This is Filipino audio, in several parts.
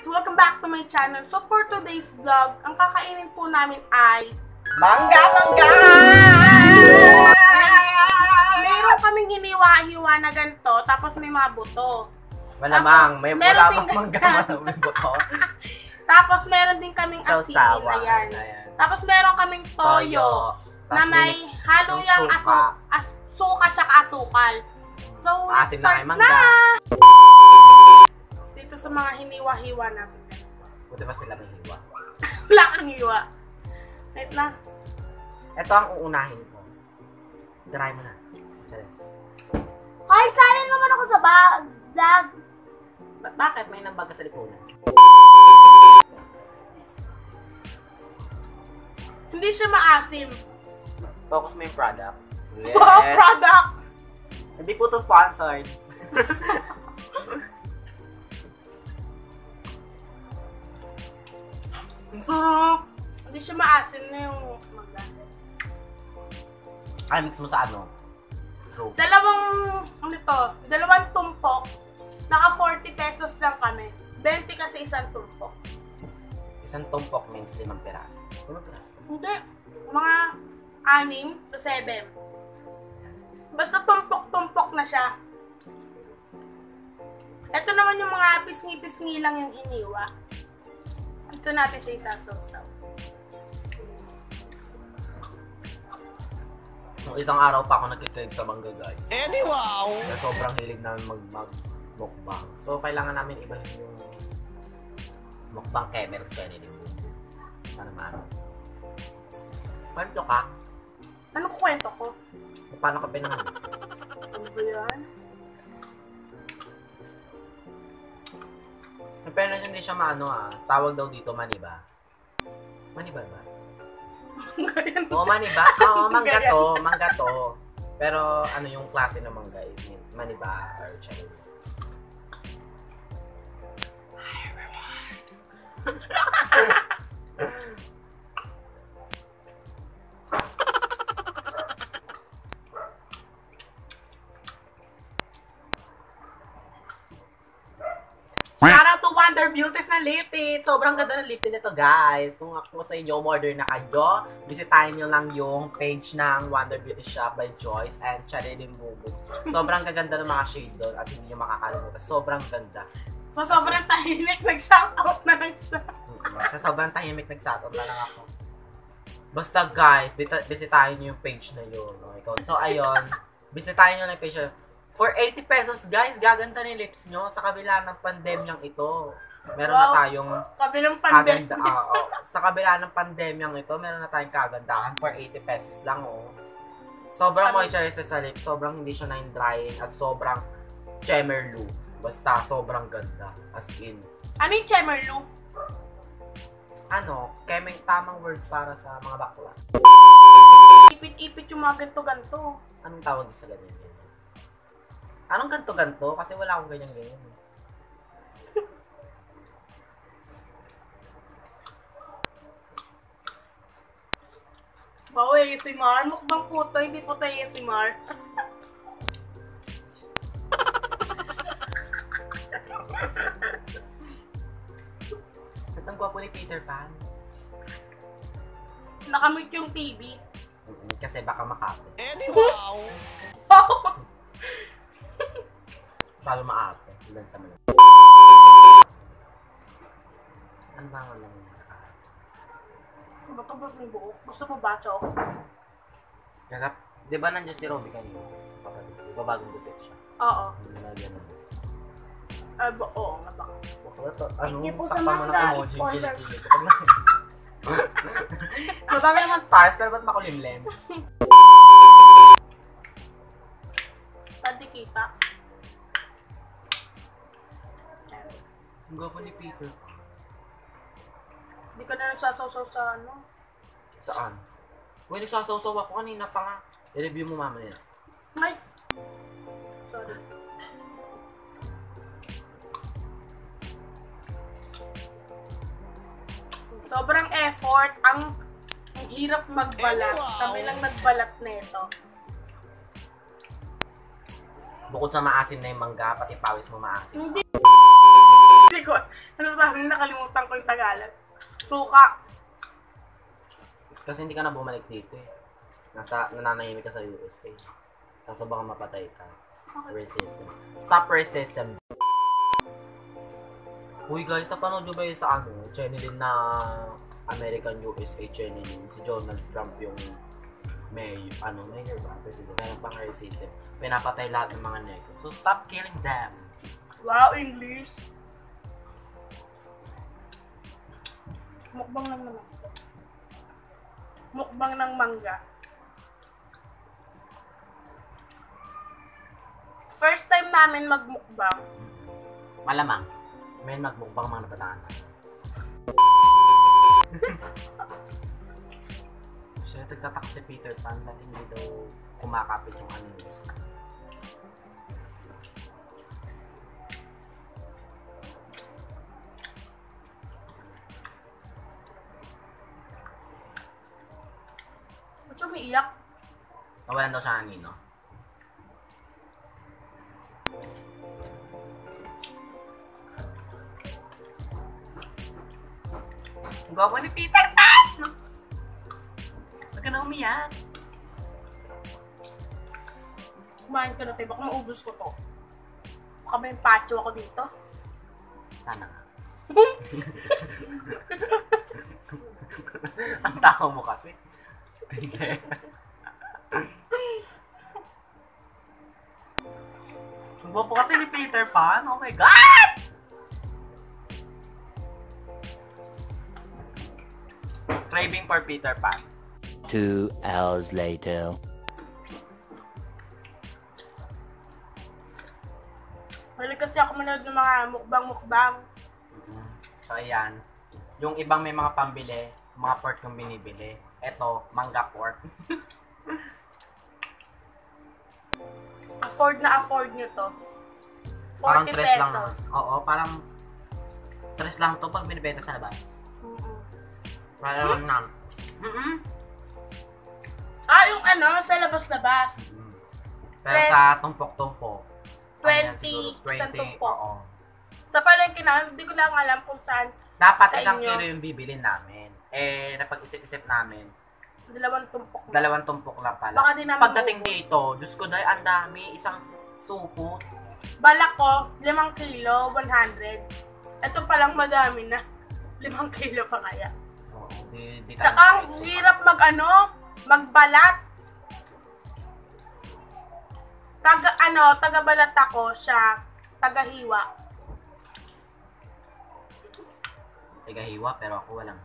guys! Welcome back to my channel. So for today's vlog, ang kakainin po namin ay Mangga, mangga! Mayroon kaming hiniwa-hiwa na ganito, tapos may mga buto. Malamang, may Meron bang mangga malamang buto. Tapos meron din kaming asin. Sausawan. Ayan. Ayan. Tapos meron kaming toyo, na Tapos may suka. asu as suka tsaka asukal. So, Asim na start kay na! Dito sa mga hiniwa-hiwa namin. Buti pa sila may hiwa. Wala kang hiwa. Wait lang. Ito ang uunahin ko. Try mo na. Cheers. Ay, sali naman ako sa bag. Vlog. Ba- bakit? May nambag ka sa lipunan. Hindi siya maasim. Focus mo yung product. Yes. Wow, product! Hindi po to sponsored. Ang sarap! Hindi siya maasim na yung magda. Ay, mix mo sa ano? True. Dalawang, ano to, dalawang tumpok. Naka 40 pesos lang kami. 20 kasi isang tumpok. Isang tumpok means limang piraso. Limang piraso. Hindi. Mga 6 to 7. Basta tumpok-tumpok na siya. Ito naman yung mga pisngi-pisngi lang yung iniwa. Ito natin siya isasaw-saw. Nung isang araw pa ako nagkikrave sa mangga guys. Eh di wow! Na sobrang hilig namin mag mag mukbang. So kailangan namin ibahin yung mukbang kemer channel. Para maano. Kwento ka? Ano ko kwento ko? Paano ka pinangalan? Ano ba yan? Pero hindi siya maano ah. Tawag daw dito maniba. Maniba ba? Oo, maniba. Oo, mangga to. Mangga to. Pero ano yung klase ng mangga? Maniba or Chinese. Shout tint! Sobrang ganda ng lip tint nito, guys. Kung ako sa inyo, order na kayo, bisitahin nyo lang yung page ng Wonder Beauty Shop by Joyce and Charity Mumu. Sobrang gaganda ng mga shade doon at hindi nyo makakalimutan. Sobrang ganda. So, sobrang tahimik. Nag-shoutout na lang siya. Mm-mm. Sa sobrang tahimik, nag-shoutout na lang ako. Basta guys, bisitahin nyo yung page na yun. Okay? So, ayun. bisitahin nyo na yung page na yun. For 80 pesos, guys, gaganda ni lips nyo sa kabila ng pandemyang ito. Meron Wow. na tayong Kabilang kaganda. pandemic. ah, oh. Sa kabila ng pandemyang ito, meron na tayong kagandahan for 80 pesos lang, oh. Sobrang moisturizer sa lips, sobrang hindi siya na-drying at sobrang chemerlu. Basta, sobrang ganda. As in, Ano yung Chemerlu? ano, kemeng tamang word para sa mga bakla. Ipit-ipit yung mga ganto-ganto. Anong tawag sa ganyan? Anong ganto-ganto? Kasi wala akong ganyan-ganyan. Eh. Wow, ASMR. Mukbang po to, hindi po tayo ASMR. At ang gwapo ni Peter Pan. Nakamute yung TV. Mm, Kasi baka makape. Eh di wow! Lalo maape. Ilan sa mga. Ano ba ang alam niya? Ba't ba may buhok? Gusto mo ba, Chok? Kaya, di ba nandiyan si Robby kanina? Kapatid. Di ba bagong gupit siya? Oo. Nilagyan mo. Ay, ba, oo nga ba? Bakla to. Ano? you po sa takpan mo ng mangga, emoji, sponsor. kilikili. Na- Madami naman stars, pero ba't makulimlim? Pwede kita. Ang gwapo ni Peter. Nagsasaw-saw sa ano. Saan? Uy, nagsasaw-saw ako kanina pa nga. I-review mo mamaya. Ay! Sorry. Sobrang effort. Ang, ang hirap magbalat. Kami lang nagbalat nito. Bukod sa maasim na yung mangga, pati pawis mo maasim. Hindi. Hindi ko. Ano ba? Naka Suka. Kasi hindi ka na bumalik dito eh. Nasa, nananahimik ka sa USA. Kaso baka mapatay ka. Racism. Stop racism. Uy guys, napanood nyo ba yun sa ano? Channel na American USA channel Si Donald Trump yung may, ano, mayor ba? President. Meron pang racism. Pinapatay lahat ng mga negro. So stop killing them. Wow, English. Mukbang lang naman. Mukbang ng mangga. First time namin magmukbang. Malamang. May magmukbang mga nabataan na. Siya, nagtatak si Peter Pan na hindi daw kumakapit yung ano niya sa umiiyak? Nawalan daw siya ng nino. Ang gwapo ni Peter Pan! Huwag ka na umiyak. Kumain ka na tayo. Baka maubos ko to. Baka may pacho ako dito. Sana nga. Ang tao mo kasi. Hindi. Ang gwapo kasi ni Peter Pan. Oh my God! Craving for Peter Pan. Two hours later. Mahilig kasi ako manood ng mga mukbang-mukbang. So, ayan. Yung ibang may mga pambili, mga pork yung binibili. Ito, mangga pork. Afford na afford nyo to. 40 parang tres pesos. lang. Oo, parang tres lang to pag binibenta sa labas. Mm-mm. Parang nam. Mm-mm. Ah, yung ano, sa labas-labas. Pero Tres. sa tumpok-tumpok. ano yan, 20 siguro, isang tumpok. oo. Sa palengke namin, hindi ko lang alam kung saan Dapat Sa isang inyo. kilo yung bibili namin. Eh, napag-isip-isip namin, dalawang tumpok na. dalawang tumpok lang pala. Baka di namin Pagdating maubos. dito, Diyos ko dahil ang dami, isang supot. Balak ko, limang kilo, 100. Ito palang madami na. Limang kilo pa kaya. Oo, di, di tayo Tsaka, ang kahit hirap mag ano, magbalat. Taga ano, taga balat ako siya, taga hiwa. Tigahiwa, pero ako walang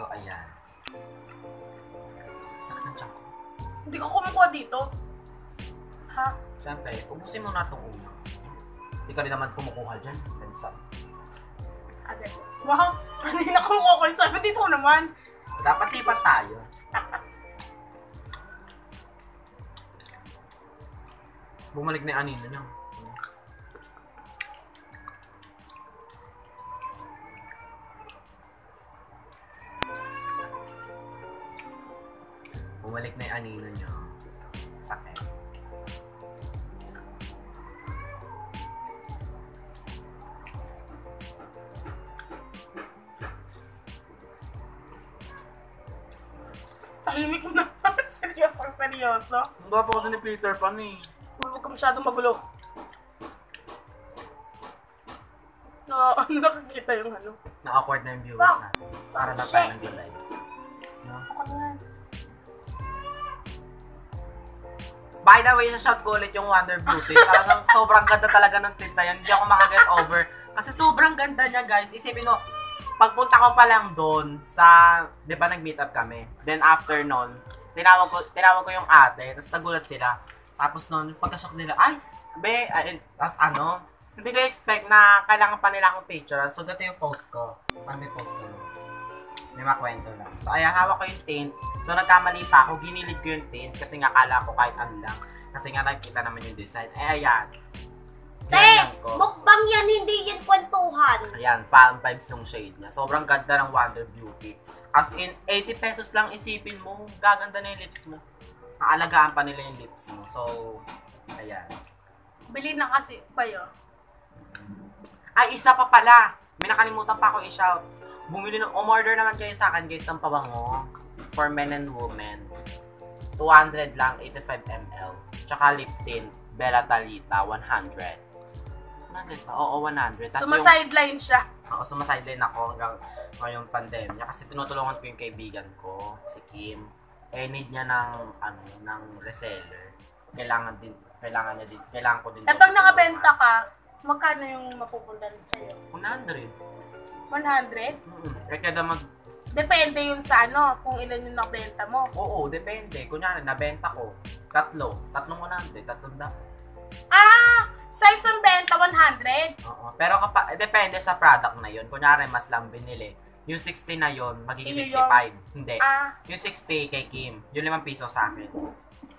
So, ayan. Sakit ng tiyan ko. Hindi ko kumukuha dito. Ha? Siyempre, ubusin mo na itong una. Hindi ka rin naman kumukuha dyan. Bensa. Agad. Wow, kanina kumukuha ko sabi dito naman. Dapat lipat tayo. Bumalik na yung anino niya. Bumalik na yung anino niya. Sakit. Tahimik mo naman. seryoso, seryoso. Ang gwapo kasi ni Peter Pan eh. Huwag ka masyadong magulo. No, ano nakikita yung ano? Na-awkward na yung viewers natin. Para na tayo ng live. No? Ako na yan. By the way, sa shot ko ulit yung Wonder Beauty. Talagang sobrang ganda talaga ng tint na yan. Hindi ako makaget over. Kasi sobrang ganda niya, guys. Isipin mo, pagpunta ko pa lang doon sa, di ba nag-meet up kami. Then after nun, tinawag ko, tinawag ko yung ate, tapos nagulat sila. Tapos nun, pagkasok nila, ay, be, ay, tapos ano, hindi ko expect na kailangan pa nila akong picture. So, dito yung post ko. Ano may post ko? May makwento lang. So, ayan, hawak ko yung tint. So, nagkamali pa ako. Ginilid ko yung tint kasi nga kala ko kahit ano lang. Kasi nga nakikita naman yung design. Eh, ayan. Te, mukbang yan, hindi yan kwentuhan. Ayan, fan vibes yung shade niya. Sobrang ganda ng Wonder Beauty. As in, 80 pesos lang isipin mo. Gaganda na yung lips mo. Naalagaan pa nila yung lips mo. So, ayan. Bili na kasi kayo. Ay, isa pa pala. May nakalimutan pa ako i-shout. Bumili ng, umorder naman kayo sa akin guys ng pabango for men and women. 200 lang, 85 ml. Tsaka lip tint, Bella Talita, 100. 100 ba? Oo, 100. Tapos yung, Sumasideline siya. ako sumasideline ako hanggang ngayong pandemya kasi tinutulungan ko yung kaibigan ko, si Kim. Eh, need niya ng, ano, ng reseller. Kailangan din, kailangan niya din, kailangan ko din. Eh, pag nakabenta ka, magkano yung mapupunta rin sa'yo? 100. 100? Mm-mm. Eh, kada mag, Depende yun sa ano, kung ilan yung nakabenta mo. Oo, depende. Kunyari, nabenta ko. Tatlo. Tatlong 100. Tatlong da. Ah! Sa isang benta, 100. Oo. Pero kapag, eh, depende sa product na yun. Kunyari, mas lang binili. Yung 60 na yun, magiging Iyo yung- 65. Hindi. Ah, Yung 60 kay Kim. Yung 5 piso sa akin.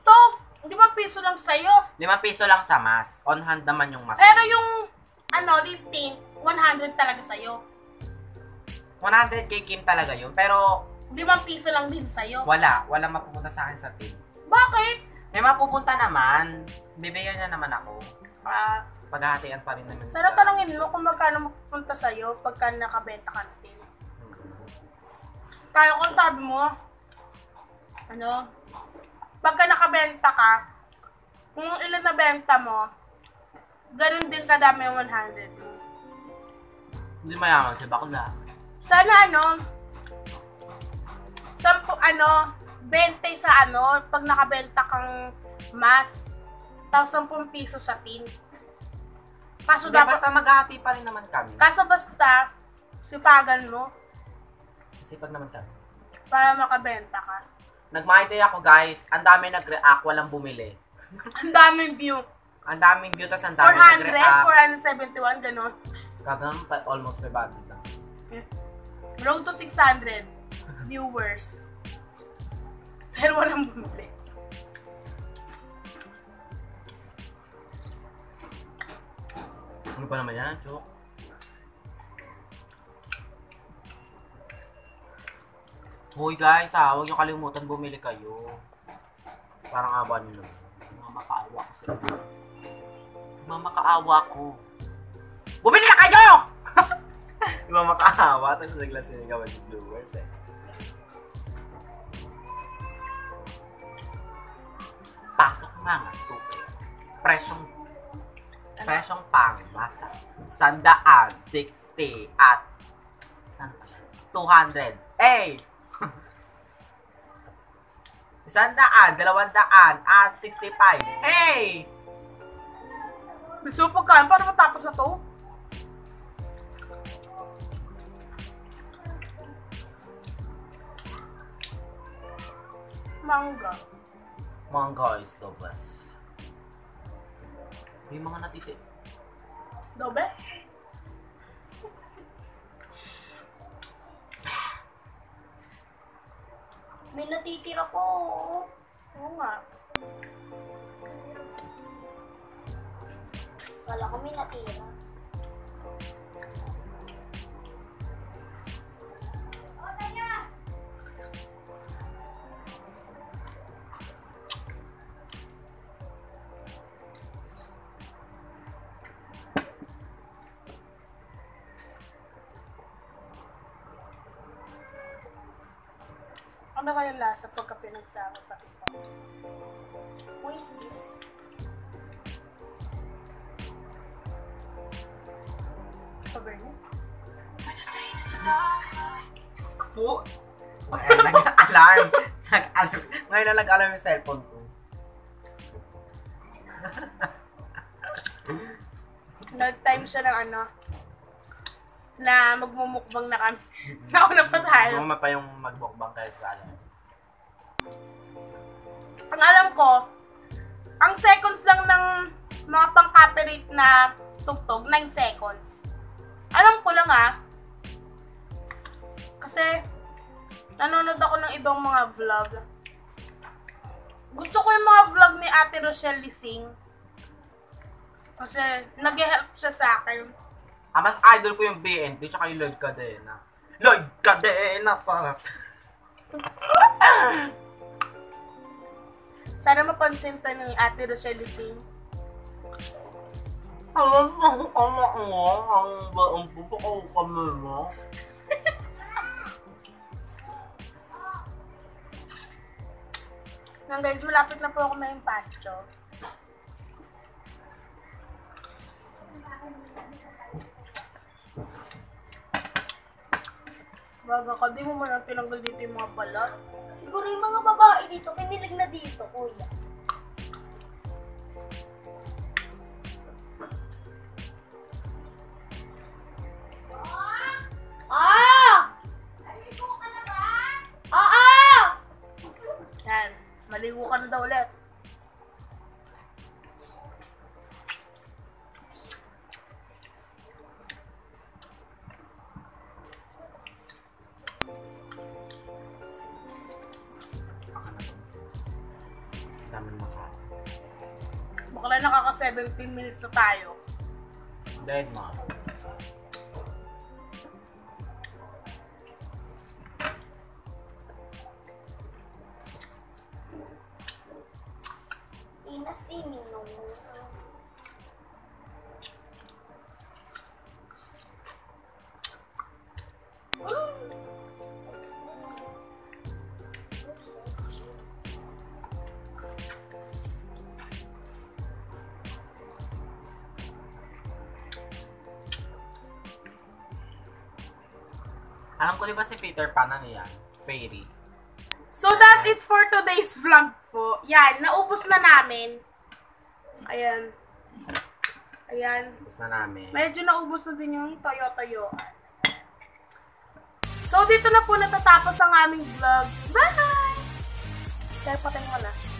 to, di ba piso lang sa'yo? 5 piso lang sa mas. On hand naman yung mas. Pero yung, ano, lip tint, 100 talaga sa'yo. 100 kay Kim talaga yun. Pero, Di ba piso lang din sa'yo? wala. Wala mapupunta sa akin sa tip. Bakit? May mapupunta naman. Bibigyan niya naman ako. Ah, Paghahatian pa rin naman. sana sa- tanongin mo kung magkano mapupunta sa'yo pagka nakabenta ka ng tint. Mm. Kaya ko sabi mo, ano, pagka nakabenta ka, kung ilan na benta mo, ganun din kadami yung 100 mo. Hindi mayaman si Bakla. Sana ano, sampu, ano, 20 sa ano, pag nakabenta kang mask, tapos 10 piso sa tin. Kaso Hindi, dapat, basta maghahati pa rin naman kami. kaso basta, sipagan mo Sipag naman kami. para makabenta ka. Nag-my day ako guys. Ang dami nag-react, walang bumili. Ang daming view. Ang daming view, tas ang dami 400, nag-react. 471, gano'n. Gagang pa, almost 500 lang. Road to 600 viewers. Pero walang bumili. Ano pa naman yan, Chok? Hoy guys ha, huwag niyo kalimutan bumili kayo. Parang awa niyo naman. Mamakaawa ko sila. Mamakaawa ko. Bumili na kayo! Di ba makaawa? Tapos nagla sinigawan yung viewers eh. Pasok mga suki. Presyong presyong pangmasa. Sandaan, 60 at 200. Hey! Sandaan, dalawandaan at 65. Hey! Gusto mo pagkain para matapos na to? Mangga. Mga guys, the best. May mga natiti. Dobe? May natitira po. Oo nga. Wala ko may natira. Ano kaya lasa pagka pinagsama pati pa? Who is this? Cabernet? Po! Ay, nag-alarm. nag-alarm. Ngayon na nag-alarm yung cellphone ko. Nag-time siya ng ano, na magmumukbang na kami. Nauna pa tayo. Gumama pa yung magbukbang kayo sa ano. Ang alam ko, ang seconds lang ng mga pang-copyright na tugtog, 9 seconds. Alam ko lang ah. Kasi, nanonood ako ng ibang mga vlog. Gusto ko yung mga vlog ni Ate Rochelle Lising. Kasi, nag-help siya sa akin. Ah, mas idol ko yung BNP tsaka yung Lloyd Cadena. Lloyd Cadena para. Sana mapansin to ni Ate Rochelle Lising. Alam mo ano mo, ang ang bubuo kami mo. Yan guys, malapit na po ako may pacho. Baga ka, di mo man lang tinanggal dito yung mga balat. Siguro yung mga babae dito, kinilig na dito, kuya. Ah! Naligo ka na ba? Oo! Yan, maligo ka na daw ulit. Naman maka. Baka lang nakaka 17 minutes na tayo. Dahil mo. Peter Pan ano yan? Fairy. So that's it for today's vlog po. Yan, naubos na namin. Ayan. Ayan. Tapos na namin. Medyo naubos na din yung toyo-toyo. So, dito na po natatapos ang aming vlog. Bye! Kaya patay mo na.